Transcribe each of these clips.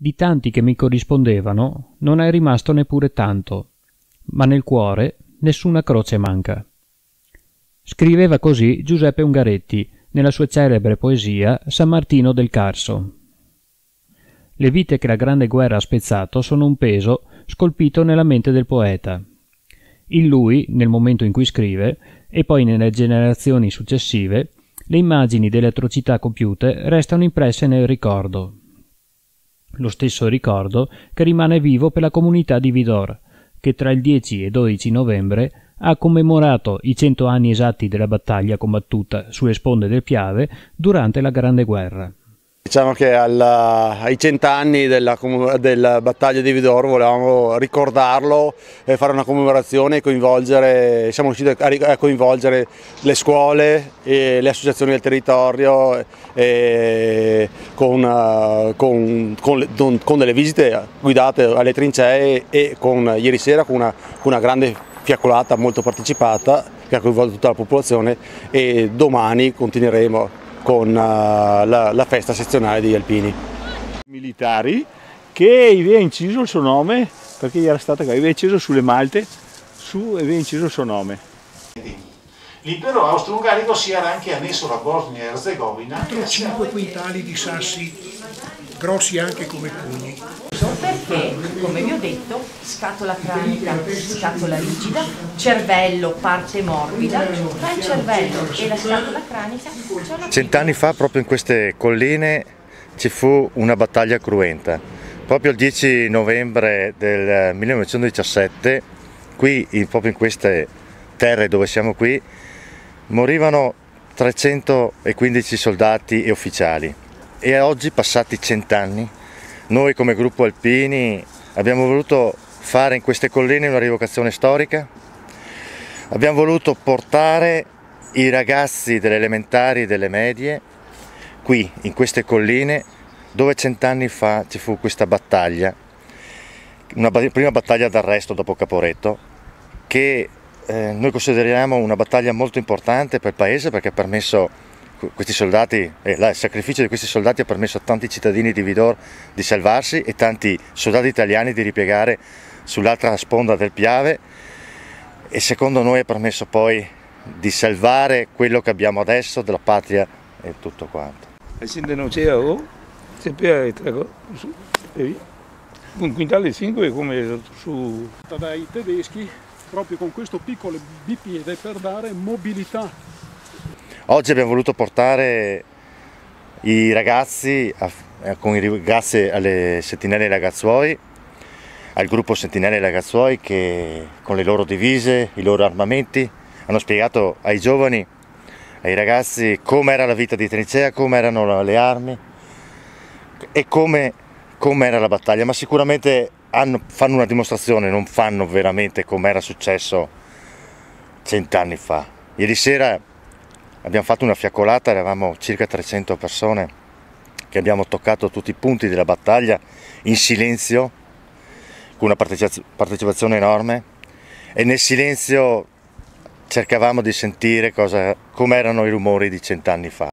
Di tanti che mi corrispondevano non è rimasto neppure tanto, ma nel cuore nessuna croce manca. Scriveva così Giuseppe Ungaretti nella sua celebre poesia San Martino del Carso. Le vite che la grande guerra ha spezzato sono un peso scolpito nella mente del poeta. In lui, nel momento in cui scrive, e poi nelle generazioni successive, le immagini delle atrocità compiute restano impresse nel ricordo. Lo stesso ricordo che rimane vivo per la comunità di Vidor, che tra il 10 e 12 novembre ha commemorato i cento anni esatti della battaglia combattuta sulle sponde del Piave durante la Grande Guerra. Diciamo che alla, ai cent'anni della, della, battaglia di Vidor volevamo ricordarlo e fare una commemorazione e coinvolgere, siamo riusciti a, coinvolgere le scuole e le associazioni del territorio con, con, con, con, delle visite guidate alle trincee e ieri sera con una, una grande fiaccolata molto partecipata che ha coinvolto tutta la popolazione e domani continueremo con uh, la, la, festa sezionale degli alpini. Militari che aveva inciso il suo nome, perché era stato aveva inciso sulle malte, su, aveva inciso il suo nome. L'impero austro-ungarico si era anche annesso alla Bosnia e Herzegovina. 4-5 quintali di sassi grossi anche come pugni. Perché, come vi ho detto, scatola cranica, scatola rigida, cervello, parte morbida, tra il cervello e la scatola cranica c'è una... Cent'anni fa, proprio in queste colline, ci fu una battaglia cruenta. Proprio il 10 novembre del 1917, qui, proprio in queste terre dove siamo qui, morivano 315 soldati e ufficiali e oggi, passati cent'anni, noi come gruppo Alpini abbiamo voluto fare in queste colline una rievocazione storica, abbiamo voluto portare i ragazzi delle elementari e delle medie qui, in queste colline, dove cent'anni fa ci fu questa battaglia, una prima battaglia d'arresto dopo Caporetto, che eh, noi consideriamo una battaglia molto importante per il Paese perché ha permesso questi soldati, eh, il sacrificio di questi soldati ha permesso a tanti cittadini di Vidor di salvarsi e tanti soldati italiani di ripiegare sull'altra sponda del Piave e secondo noi ha permesso poi di salvare quello che abbiamo adesso della patria e tutto quanto. Un quintale 5 come su... Dai tedeschi proprio con questo piccolo bipiede per dare mobilità Oggi abbiamo voluto portare i ragazzi, con i ragazzi alle Sentinelle Ragazzuoi, al gruppo Sentinelle Ragazzuoi che con le loro divise, i loro armamenti hanno spiegato ai giovani, ai ragazzi come era la vita di Trincea, come erano le armi e come, come era la battaglia, ma sicuramente hanno, fanno una dimostrazione, non fanno veramente come era successo cent'anni fa. Ieri sera Abbiamo fatto una fiaccolata, eravamo circa 300 persone che abbiamo toccato tutti i punti della battaglia in silenzio, con una partecipazione enorme e nel silenzio cercavamo di sentire come erano i rumori di cent'anni fa.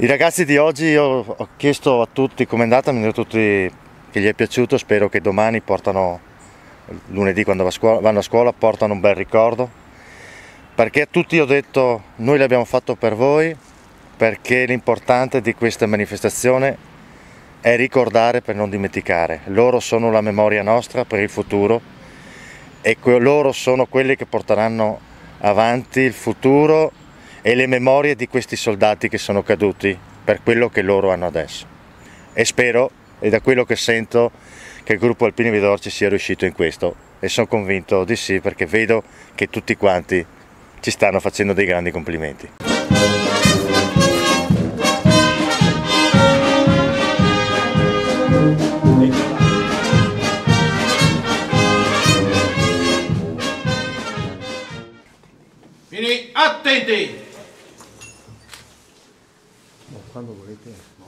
I ragazzi di oggi io ho chiesto a tutti come è andata, mi hanno detto tutti che gli è piaciuto, spero che domani portano, lunedì quando vanno a scuola, portano un bel ricordo, perché a tutti ho detto noi l'abbiamo fatto per voi, perché l'importante di questa manifestazione è ricordare per non dimenticare, loro sono la memoria nostra per il futuro e loro sono quelli che porteranno avanti il futuro e le memorie di questi soldati che sono caduti per quello che loro hanno adesso. E spero, e da quello che sento, che il gruppo Alpini Vidorci sia riuscito in questo e sono convinto di sì perché vedo che tutti quanti ci stanno facendo dei grandi complimenti. Quindi attenti! Quando volete.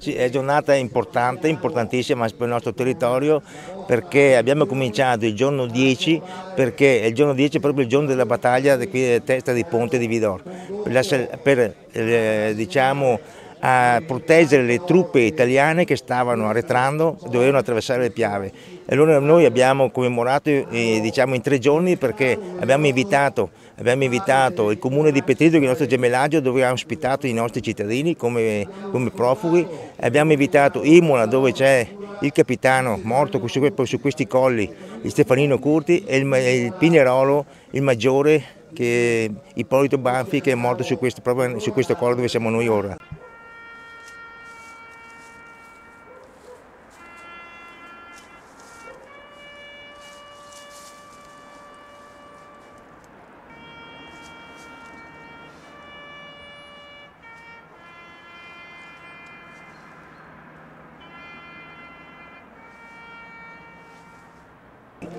Sì, è giornata importante, importantissima per il nostro territorio perché abbiamo cominciato il giorno 10 perché il giorno 10 è proprio il giorno della battaglia di qui testa di Ponte di Vidor per, per eh, diciamo, a proteggere le truppe italiane che stavano arretrando dovevano attraversare le Piave. Allora noi abbiamo commemorato eh, diciamo, in tre giorni perché abbiamo invitato, abbiamo invitato il comune di Petrito, che è il nostro gemellaggio, dove ha ospitato i nostri cittadini come, come profughi, abbiamo invitato Imola dove c'è il capitano morto su, questi colli, Stefanino Curti, e il, il Pinerolo, il maggiore, che, Ippolito Banfi, che è morto su questo, proprio su questo collo dove siamo noi ora.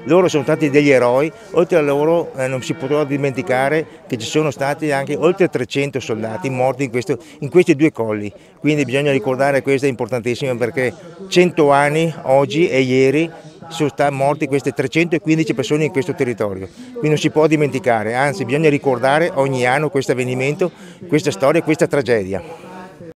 Loro sono stati degli eroi, oltre a loro eh, non si potrà dimenticare che ci sono stati anche oltre 300 soldati morti in, questo, in questi due colli, quindi bisogna ricordare questo è importantissimo perché 100 anni oggi e ieri sono stati morti queste 315 persone in questo territorio, quindi non si può dimenticare, anzi bisogna ricordare ogni anno questo avvenimento, questa storia, questa tragedia.